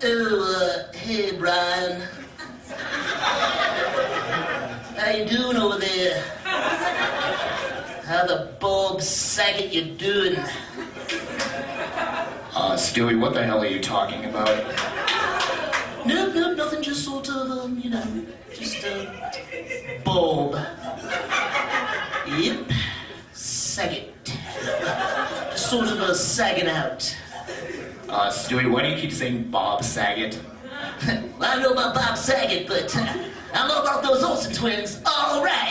Oh, uh, hey, Brian. How you doing over there? How the Bob Saget you doing? Uh, Stewie, what the hell are you talking about? Nope, nope, nothing. Just sort of, um, you know, just uh, Bob. Yep, Saget. Just sort of a sagging out. Uh, Stewie, why do you keep saying Bob Saget? I know about Bob Saget, but I know about those Olsen twins. All right.